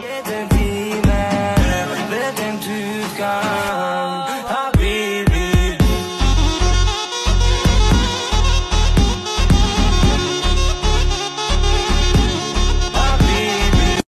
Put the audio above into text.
Let the demon, let them to